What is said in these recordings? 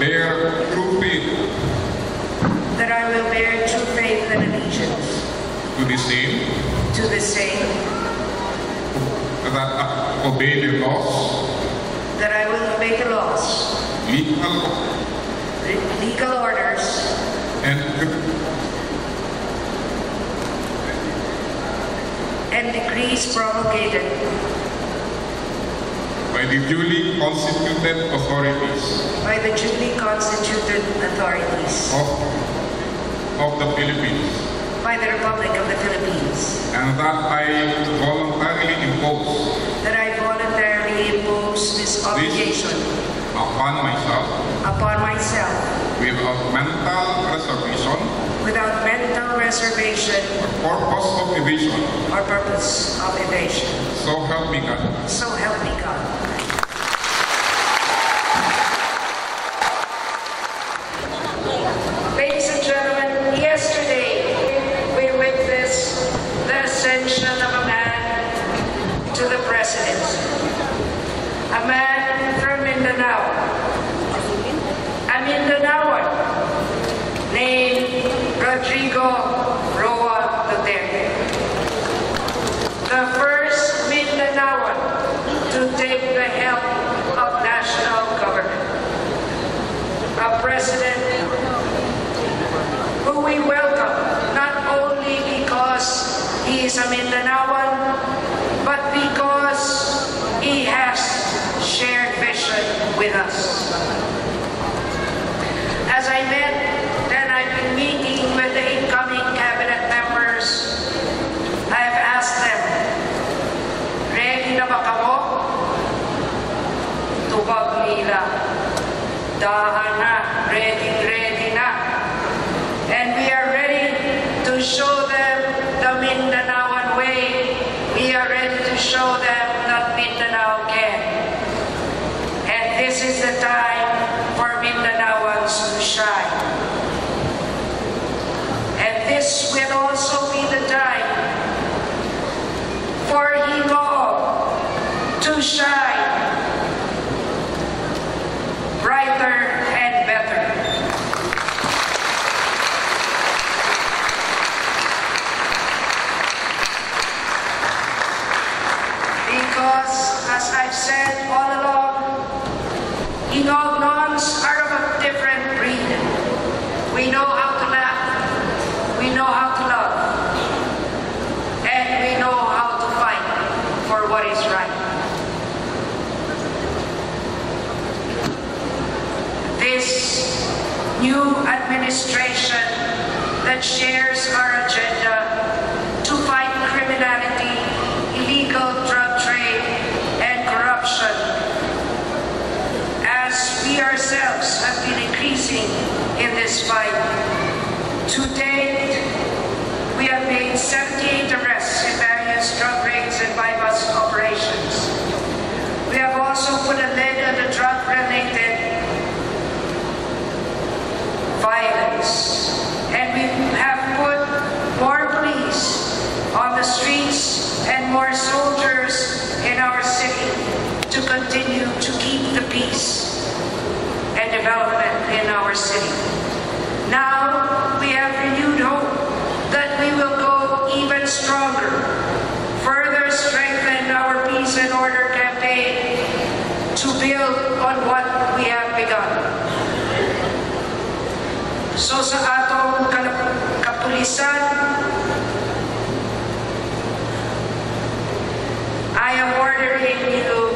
bear true faith. That I will bear true faith and allegiance to the same, to the same, that I obey the laws, that I will obey the laws, legal. Legal orders, and and decrees promulgated by the duly constituted authorities by the duly constituted authorities of, of the Philippines, by the Republic of the Philippines, and that I voluntarily impose that I voluntarily impose this obligation upon myself upon myself without mental reservation without mental reservation or purpose of evasion. or purpose of evasion. So help me God. So help me God. Ladies and gentlemen, yesterday we witnessed the ascension of a man to the presidency. A man from Mindanao. A Mindanaoan named Rodrigo Roa Duterte. The first Mindanaoan to take the helm of national government. A president who we welcome not only because he is a Mindanaoan, dahan na, ready, ready na. And we are ready to show them the Mindanaoan way. We are ready to show them that Mindanao can. And this is the time for Mindanaoans to shine. And this will also be the time for Gingoog to shine brighter and better. Because, as I've said all along, Gingoognons are of a different breed. We know how to laugh, we know how to love, and we know how to fight for what is right. This new administration that shares our agenda to fight criminality, illegal drug trade, and corruption as we ourselves have been increasing in this fight. To date, we have made 78 arrests in various drug raids and buy-bust operations. We have also put a lid on the drug-related violence. And we have put more police on the streets and more soldiers in our city to continue to keep the peace and development in our city. Now we have renewed hope that we will go even stronger, further strengthen our peace and order campaign to build on what we have begun. So sa atong kapulisan, I am ordering you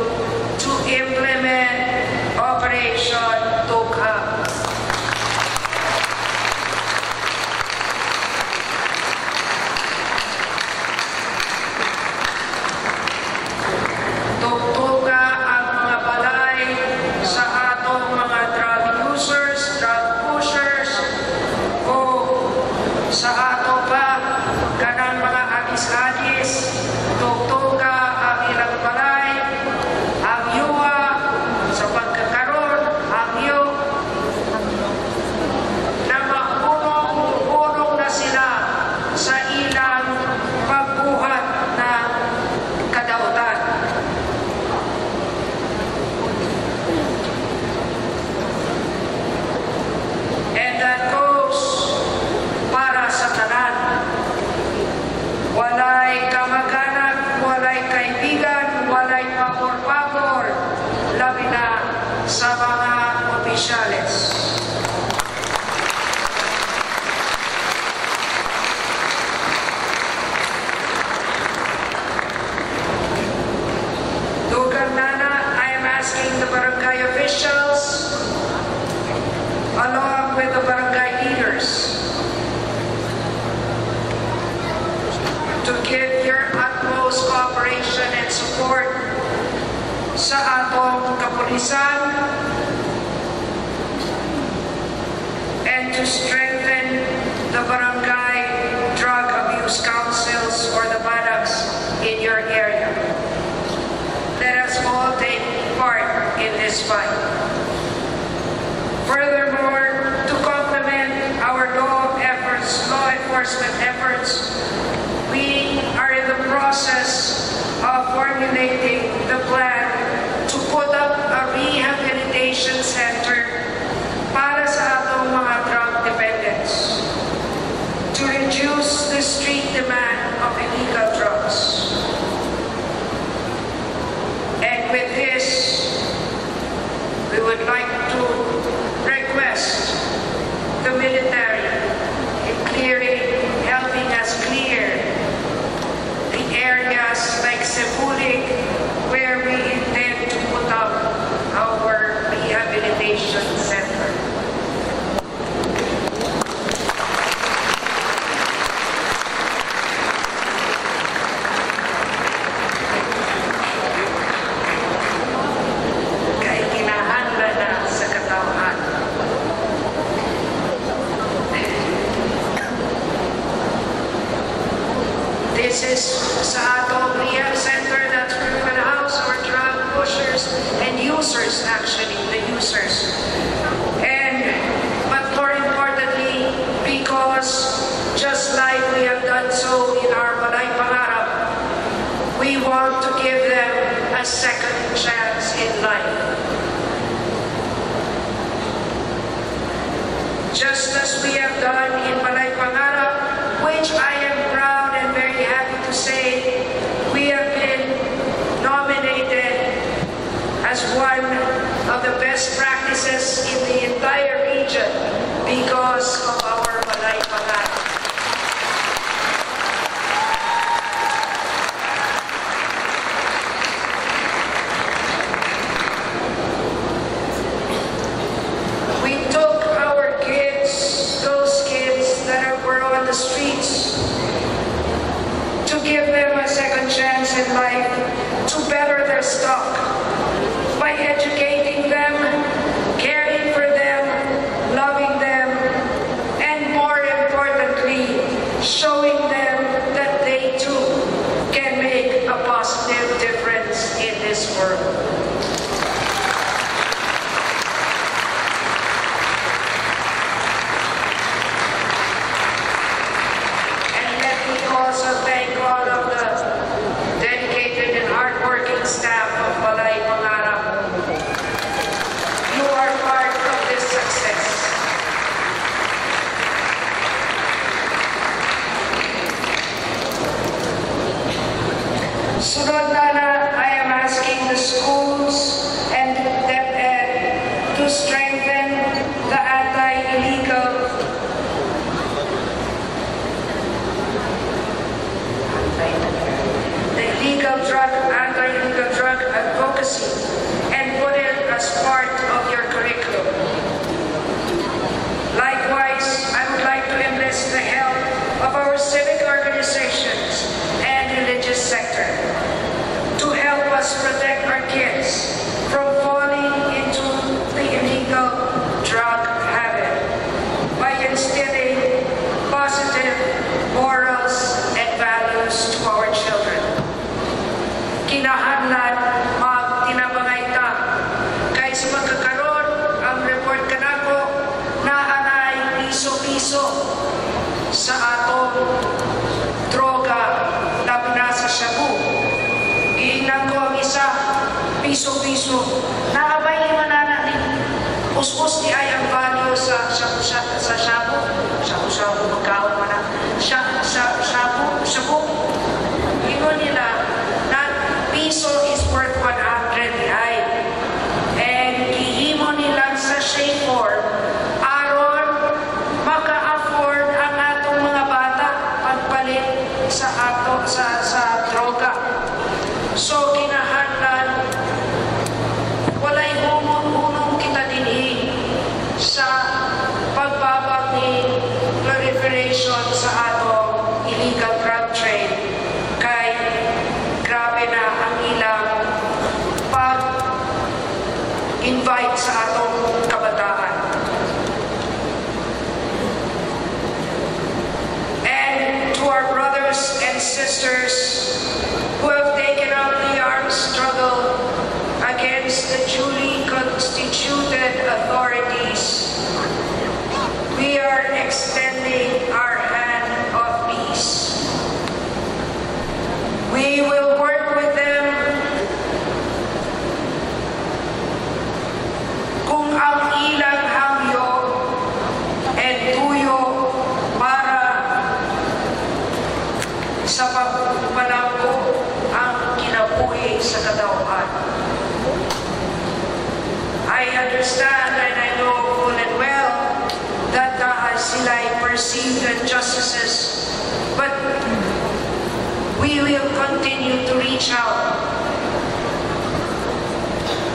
Furthermore, to complement our law efforts, law enforcement efforts, we are in the process of formulating because drug anti-illegal drug advocacy and put it as part of your curriculum. piso-piso. Nakabayin mo na natin. Puspos ni ayaw. Invite sa atong kabataan. And to our brothers and sisters who have taken up the armed struggle against the duly constituted authorities, we are extending reach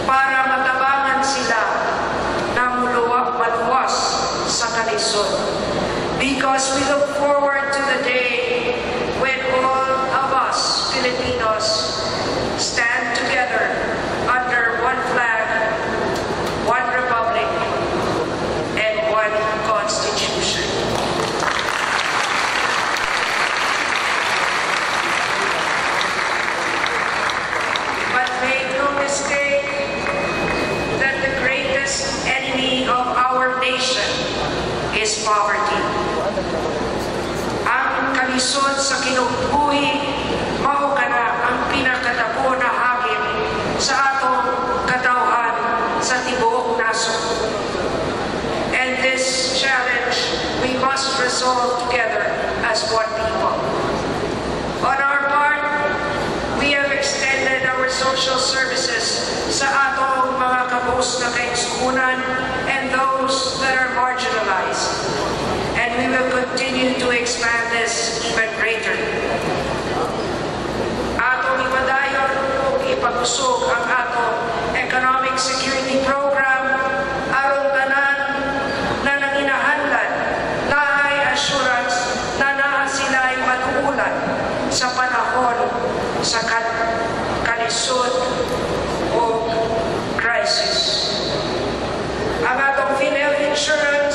para matabangan sila na maluwas sa kalisod. Because we look forward poverty. Ang kalisod sa kinubuhi, mao ang pinakadako na sa atong katawhan sa tibuok. And this challenge we must resolve together as one people. On our part, we have extended our social services sa atong mga kabos na kaigsuunan and those that are marginalized. And we will continue to expand this even greater. Atong ipadayon o ipagusog ang atong economic security program aron tanan na nanginahanglan na ay assurance na naa sila ay manuulan sa panahon sa kal- kalisod o crisis. Ang atong PhilHealth Insurance